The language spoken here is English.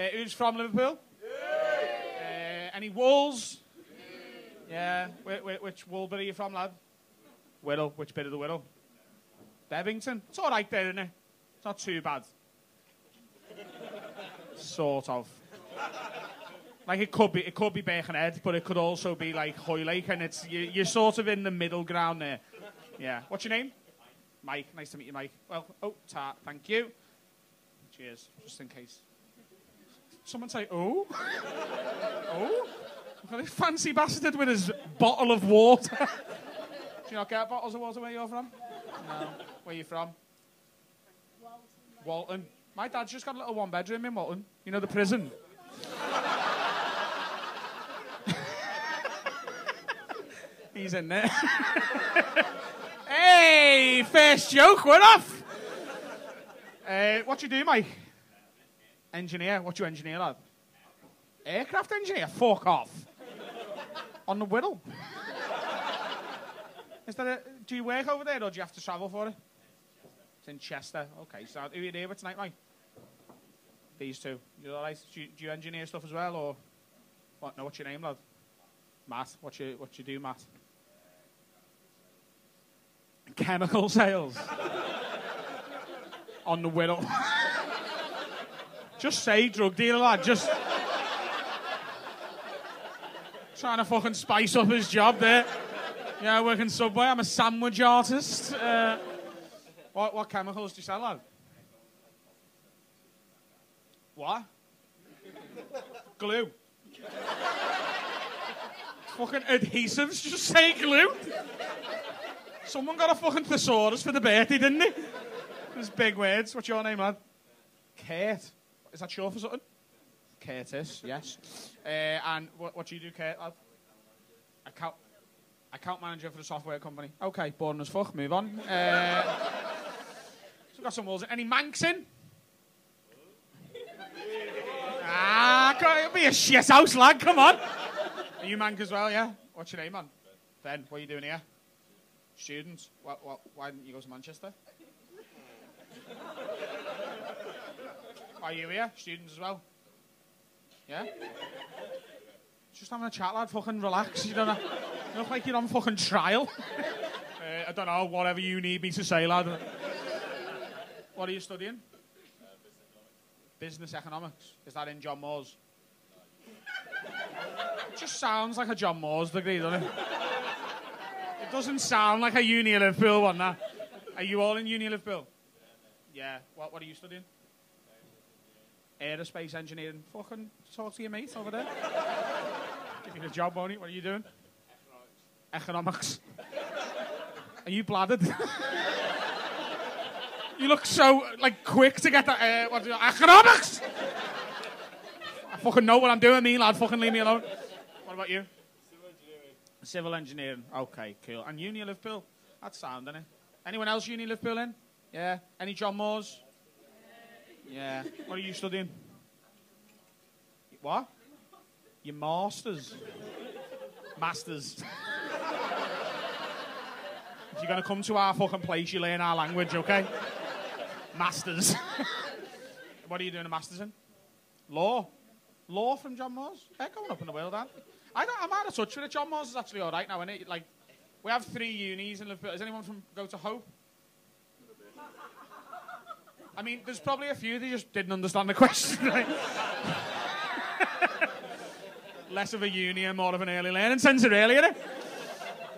Uh, who's from Liverpool? Uh, any Wools? Yeah. Wh- wh- which Woolbury are you from, lad? Wirral. Which bit of the Wirral? Bebington. It's all right there, isn't it? It's not too bad. sort of. Like it could be, it could be Birkenhead, but it could also be like Hoylake, and it's you, you're sort of in the middle ground there. Yeah. What's your name? Mike. Nice to meet you, Mike. Well, oh, tart. Thank you. Cheers. Just in case. Someone say, oh, oh. Fancy bastard with his bottle of water. Do you not get bottles of water where you're from? No. Where you from? Walton. Walton. My dad's just got a little one bedroom in Walton. You know the prison. He's in there. hey, first joke, we're off. Uh, what you do, Mike? Engineer. What you engineer, lad? Aircraft engineer. Fuck off. On the Wirral. Is that a, do you work over there or do you have to travel for it? It's in Chester. Okay, so who are you there with tonight, Mike? These two. You all right? Do you, do you engineer stuff as well, or what? No, what's your name, lad? Matt. What you what you do, Matt? Chemical sales. On the Wirral. Just say drug dealer, lad. Just trying to fucking spice up his job there. Yeah, I work in Subway. I'm a sandwich artist. Uh, what, what chemicals do you sell, lad? What? Glue. fucking adhesives. Just say glue. Someone got a fucking thesaurus for the birthday, didn't they? There's big words. What's your name, lad? Kurt. Is that short for something? Curtis, yes. Uh, and what, what do you do, Kurt. Account, account manager for the software company. Okay, boring as fuck. Move on. Uh, so we've got some Wools. Any Mancs in? ah, on, it'll be a shit house, lad. Come on. Are you Manc as well, yeah? What's your name, man? Ben, what are you doing here? Students. What, what, why didn't you go to Manchester? Are you here? Students as well? Yeah? Just having a chat, lad. Fucking relax. You don't. You look like you're on fucking trial. uh, I don't know. Whatever you need me to say, lad. What are you studying? Business economics. Is that in John Moores? It just sounds like a John Moores degree, doesn't it? It doesn't sound like a Uni Liverpool one, that. Are you all in Uni Liverpool? Yeah. What, what are you studying? Aerospace engineering. Fucking talk to your mate over there. Give you the job, won't he? What are you doing? Economics. Are you bladdered? you look so like quick to get that. Uh, what, economics. I fucking know what I'm doing, me lad. Fucking leave me alone. What about you? Civil engineering. Okay, cool. And Uni Liverpool. That's sound, isn't it? Anyone else Uni Liverpool in? Yeah. Any John Moores? Yeah. What are you studying? What? Your masters. Masters. if you're gonna come to our fucking place, you learn our language, okay? Masters. what are you doing a masters in? Law. Law from John Moores? They're going up in the world, aren't? I don't, I'm out of touch with it. John Moores is actually all right now, isn't it? Like, we have three unis in Liverpool. Does anyone from go to Hope? I mean, there's probably a few that just didn't understand the question? Less of a uni and more of an early learning centre, really, isn't it?